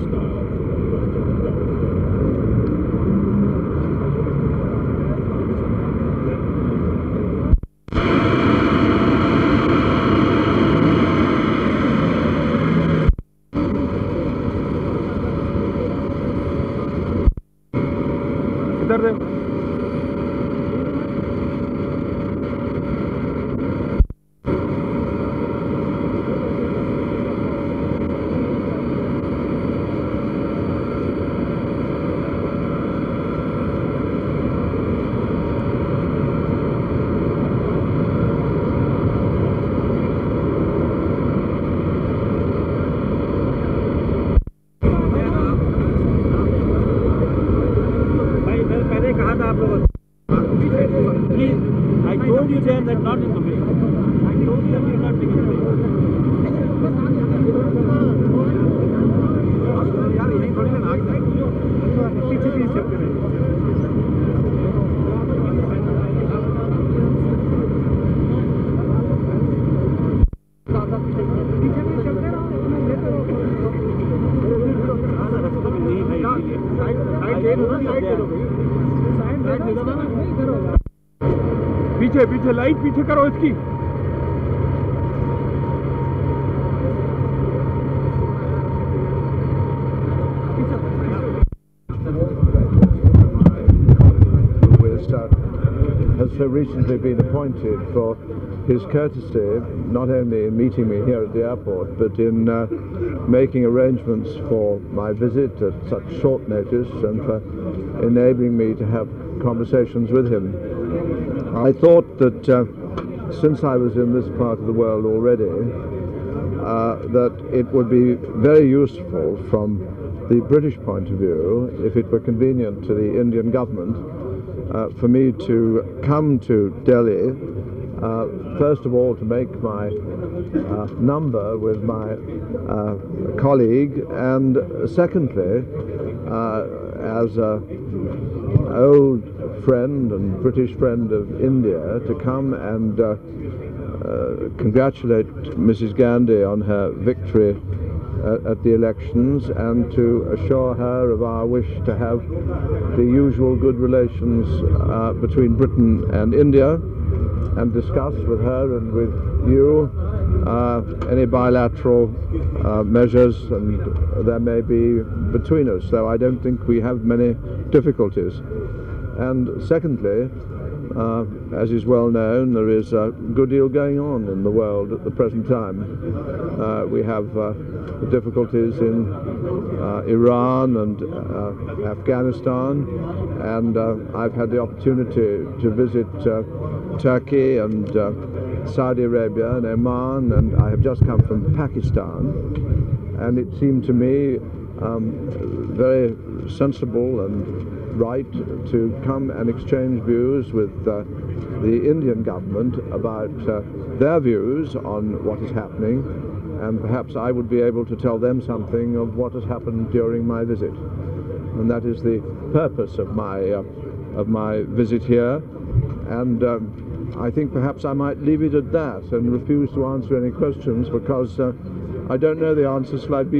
style. told you, James, I'm not in the way. I told you that I'm not in the way. यार यही थोड़ी ना पीछे पीछे लाइट पीछे करो इसकी West, uh, has so recently been appointed for his courtesy, not only in meeting me here at the airport, but in uh, making arrangements for my visit at such short notice and for enabling me to have conversations with him. I thought that uh, since I was in this part of the world already, uh, that it would be very useful from the British point of view, if it were convenient to the Indian government, uh, for me to come to Delhi, uh, first of all to make my uh, number with my uh, colleague, and secondly, as an old friend and British friend of India, to come and uh, uh, congratulate Mrs. Gandhi on her victory uh, at the elections and to assure her of our wish to have the usual good relations uh, between Britain and India and discuss with her and with you uh, any bilateral measures and there may be between us, though I don't think we have many difficulties. And secondly, uh, as is well known, there is a good deal going on in the world at the present time. Uh, we have uh, difficulties in uh, Iran and uh, Afghanistan, and uh, I've had the opportunity to visit Turkey and Saudi Arabia and Oman, and I have just come from Pakistan, and it seemed to me um, very sensible and right to come and exchange views with uh, the Indian government about uh, their views on what is happening, and perhaps I would be able to tell them something of what has happened during my visit. And that is the purpose of my uh, of my visit here. And um, I think perhaps I might leave it at that and refuse to answer any questions because uh, I don't know the answers I've.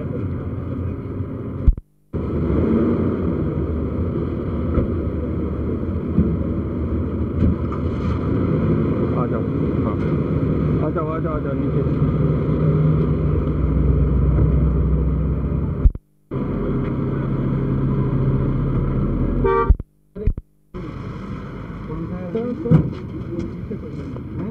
まだ見てる。Thank you.